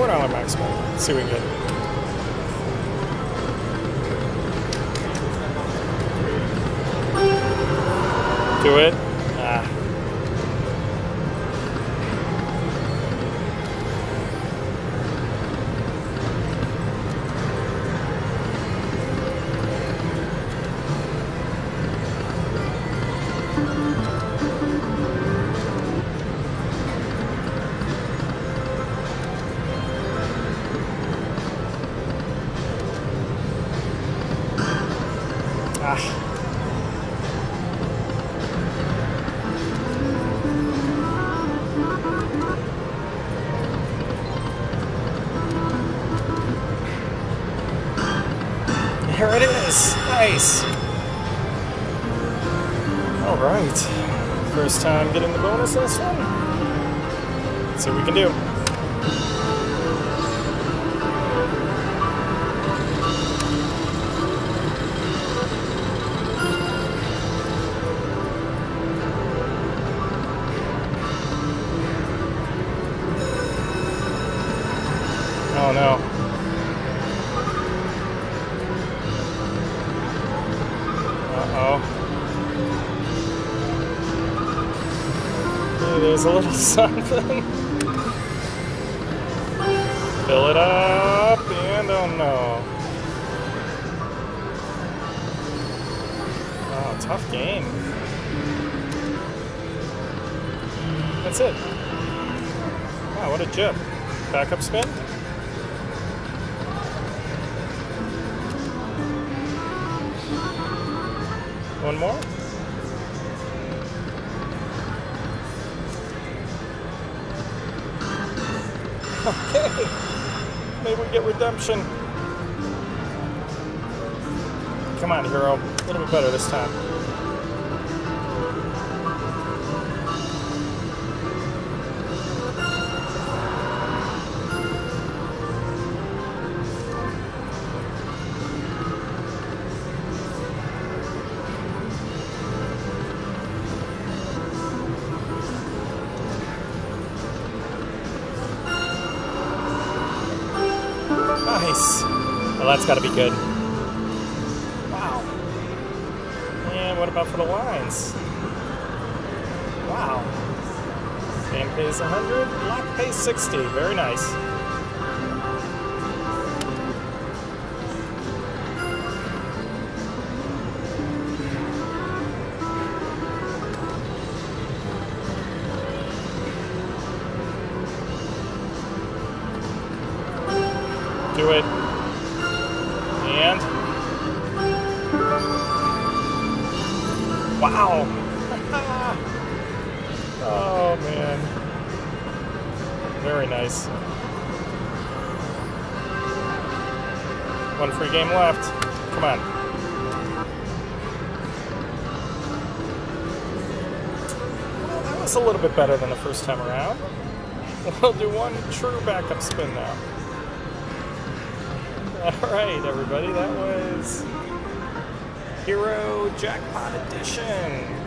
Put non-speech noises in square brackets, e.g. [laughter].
$4 max bet. Let's see what we get. Do it. Ah. Here it is. Nice. All right. First time getting the bonus this one. Let's see what we can do. Oh no. Uh-oh. There's a little [laughs] something. Fill it up, and oh no. Oh, tough game. That's it. Wow, what a jip. Backup spin? One more? Okay. Maybe we get redemption. Come on, hero. A little bit better this time. Nice. Well, that's got to be good. Wow. And what about for the lines? Wow. Dan pays 100, Black pays 60. Very nice. Do it. And. Wow. [laughs] oh, man. Very nice. One free game left. Come on. Well, that was a little bit better than the first time around. [laughs] We'll do one true backup spin now. [laughs] All right, everybody, that was Hero Jackpot Edition.